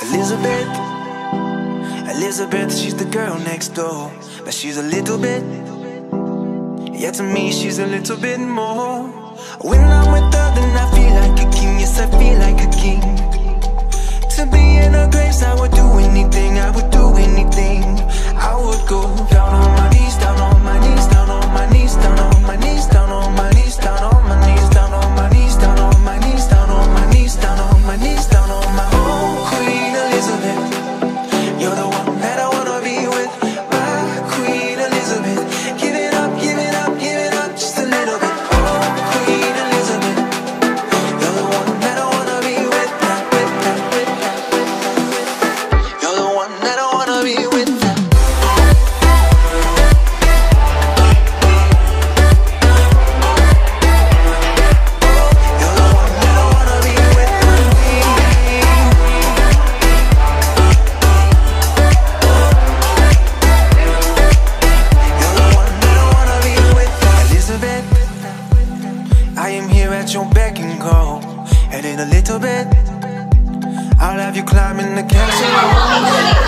Elizabeth, Elizabeth, she's the girl next door. But she's a little bit, yeah, to me, she's a little bit more. When I'm with her, then I feel like a king, yes, I feel like a king. To be in her grace. in a little bit. I'll have you climbing the castle.